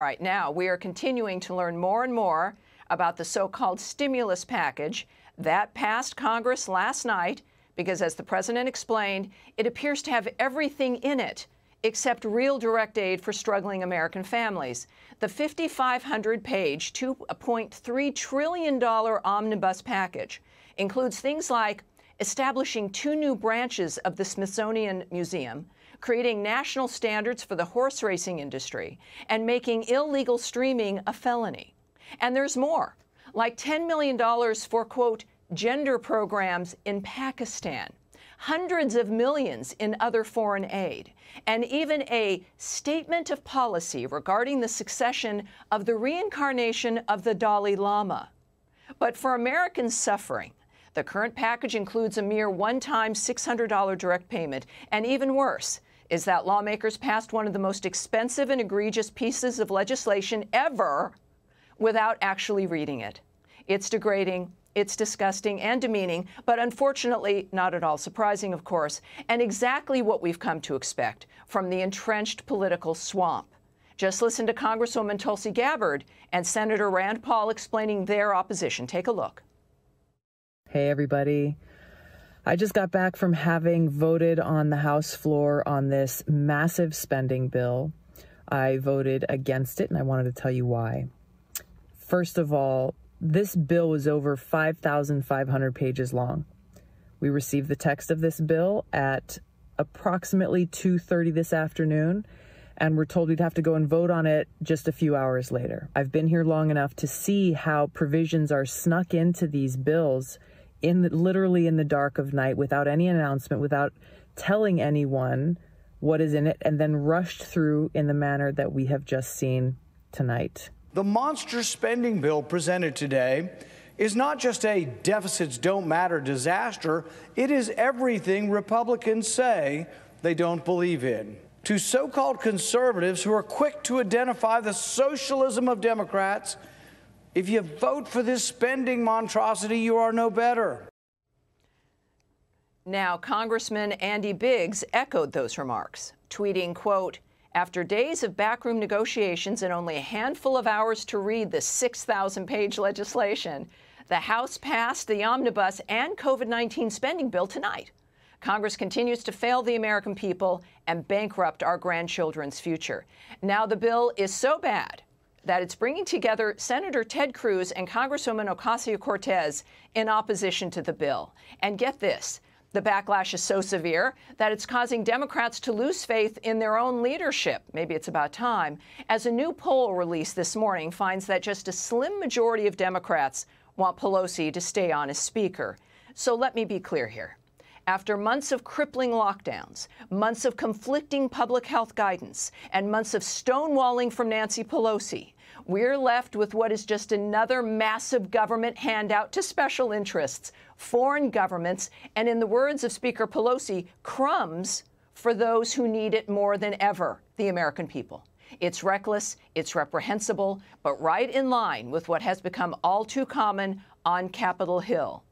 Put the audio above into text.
Right now, we are continuing to learn more and more about the so called stimulus package that passed Congress last night because, as the president explained, it appears to have everything in it except real direct aid for struggling American families. The 5,500 page, $2.3 trillion omnibus package includes things like establishing two new branches of the Smithsonian Museum creating national standards for the horse racing industry, and making illegal streaming a felony. And there's more, like $10 million for, quote, gender programs in Pakistan, hundreds of millions in other foreign aid, and even a statement of policy regarding the succession of the reincarnation of the Dalai Lama. But for Americans suffering, the current package includes a mere one time $600 direct payment, and even worse, is that lawmakers passed one of the most expensive and egregious pieces of legislation ever without actually reading it. It's degrading, it's disgusting and demeaning, but unfortunately not at all surprising, of course, and exactly what we've come to expect from the entrenched political swamp. Just listen to Congresswoman Tulsi Gabbard and Senator Rand Paul explaining their opposition. Take a look. Hey, everybody. I just got back from having voted on the House floor on this massive spending bill. I voted against it, and I wanted to tell you why. First of all, this bill was over 5,500 pages long. We received the text of this bill at approximately 2:30 this afternoon and we're told we'd have to go and vote on it just a few hours later. I've been here long enough to see how provisions are snuck into these bills in the, literally in the dark of night without any announcement, without telling anyone what is in it, and then rushed through in the manner that we have just seen tonight. The monster spending bill presented today is not just a deficits don't matter disaster, it is everything Republicans say they don't believe in. To so called conservatives who are quick to identify the socialism of Democrats, if you vote for this spending monstrosity, you are no better. Now, Congressman Andy Biggs echoed those remarks, tweeting, quote, after days of backroom negotiations and only a handful of hours to read the 6,000-page legislation, the House passed the omnibus and COVID-19 spending bill tonight. Congress continues to fail the American people and bankrupt our grandchildren's future. Now the bill is so bad that it's bringing together Senator Ted Cruz and Congresswoman Ocasio Cortez in opposition to the bill. And get this. The backlash is so severe that it's causing Democrats to lose faith in their own leadership. Maybe it's about time. As a new poll released this morning finds that just a slim majority of Democrats want Pelosi to stay on as Speaker. So let me be clear here. After months of crippling lockdowns, months of conflicting public health guidance, and months of stonewalling from Nancy Pelosi, we're left with what is just another massive government handout to special interests, foreign governments, and in the words of Speaker Pelosi, crumbs for those who need it more than ever, the American people. It's reckless, it's reprehensible, but right in line with what has become all too common on Capitol Hill.